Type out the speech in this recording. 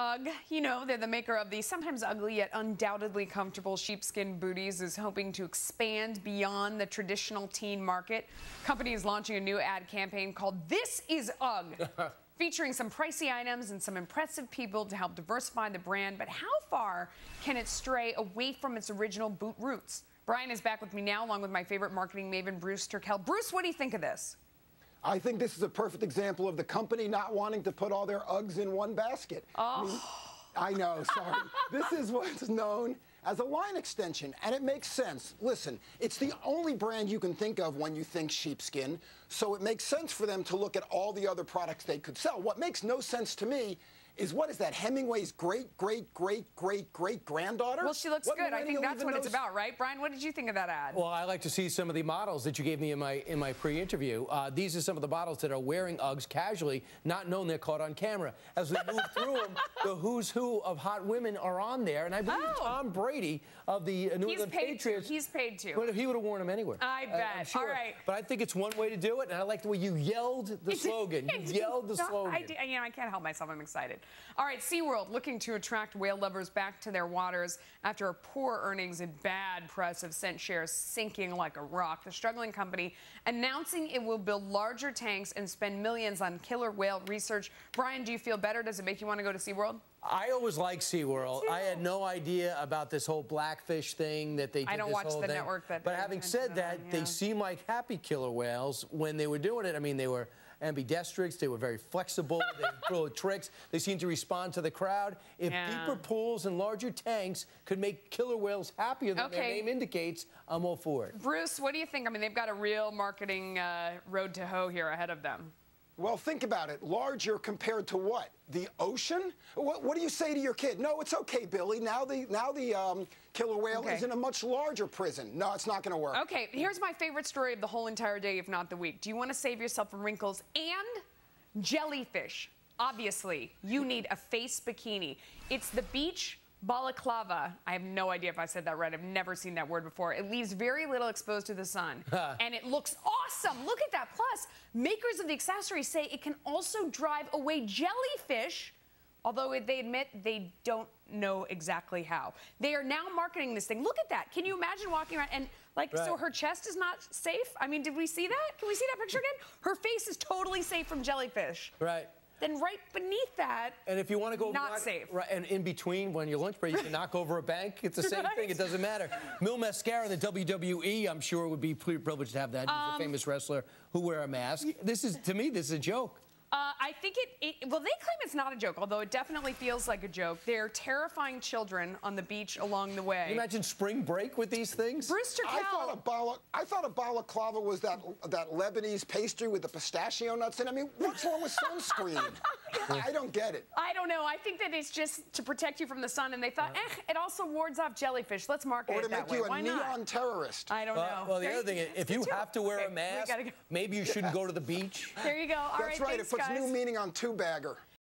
UGG, you know, they're the maker of the sometimes ugly yet undoubtedly comfortable sheepskin booties, is hoping to expand beyond the traditional teen market. Company is launching a new ad campaign called This is UGG. featuring some pricey items and some impressive people to help diversify the brand. But how far can it stray away from its original boot roots? Brian is back with me now, along with my favorite marketing maven, Bruce Turkel. Bruce, what do you think of this? I think this is a perfect example of the company not wanting to put all their Uggs in one basket. Oh. I, mean, I know, sorry. this is what's known as a line extension, and it makes sense. Listen, it's the only brand you can think of when you think sheepskin, so it makes sense for them to look at all the other products they could sell. What makes no sense to me is what is that? Hemingway's great, great, great, great, great granddaughter? Well, she looks what good. I think that's what knows? it's about, right? Brian, what did you think of that ad? Well, I like to see some of the models that you gave me in my in my pre-interview. Uh, these are some of the models that are wearing Uggs casually, not knowing they're caught on camera. As we move through them, the who's who of hot women are on there, and I believe Oh. Tom Brady of the uh, New He's England paid to. Patriots. He's paid to. But he would have worn them anywhere. I I'm bet. sure. All right. But I think it's one way to do it, and I like the way you yelled the slogan. You yelled the No, slogan. I, do- you know, I can't help myself. I'm excited. All right, SeaWorld looking to attract whale lovers back to their waters after poor earnings and bad press have sent shares sinking like a rock. The struggling company announcing it will build larger tanks and spend millions on killer whale research. Brian, do you feel better? Does it make you want to go to SeaWorld? I always liked SeaWorld. I had no idea about this whole blackfish thing that they did I don't this watch whole the thing. network that But having said that, on, yeah. they seem like happy killer whales when they were doing it. I mean, they were ambidextrous. They were very flexible. they throw tricks. They seemed to respond to the crowd. If Yeah. deeper pools and larger tanks could make killer whales happier than their name indicates, I'm all for it. Bruce, what do you think? I mean, they've got a real marketing uh, road to hoe here ahead of them. Well, think about it. Larger compared to what? The ocean? What, what do you say to your kid? No, it's okay, Billy. Now the now the um, killer whale Okay. is in a much larger prison. No, it's not going to work. Okay, here's my favorite story of the whole entire day, if not the week. Do you want to save yourself from wrinkles and jellyfish? Obviously, you need a face bikini. It's the beach balaclava. I have no idea if I said that right. I've never seen that word before. It leaves very little exposed to the sun. and it looks awesome. Look at that. Plus, makers of the accessory say it can also drive away jellyfish although they admit they don't know exactly how. They are now marketing this thing. Look at that. Can you imagine walking around and like so her chest is not safe? I mean, did we see that? Can we see that picture again? Her face is totally safe from jellyfish. Right. Then right beneath that, And if you want to go Not right- safe. right, and in between when your lunch break, you can knock over a bank. It's the same Right. thing. It doesn't matter. Mil Mascara, in the WWE, I'm sure would be pretty privileged to have that. He's Um, a famous wrestler who wear a mask. This is to me, this is a joke. Uh, I think it, it, well, they claim it's not a joke, although it definitely feels like a joke. They're terrifying children on the beach along the way. Can you imagine spring break with these things? Brewster I thought a Kell. bala, I thought a balaclava was that that Lebanese pastry with the pistachio nuts in. it. I mean, what's wrong with sunscreen? I don't get it. I don't know. I think that it's just to protect you from the sun, and they thought, eh, it also wards off jellyfish. Let's market Or it to that make way. you a Why neon not? terrorist. I don't Uh, know. well, the There other thing is, if you too. have to wear Okay, a mask, gotta go. maybe you shouldn't go to the beach. There you go. All That's right, right. thanks, it puts guys. new meaning on two bagger.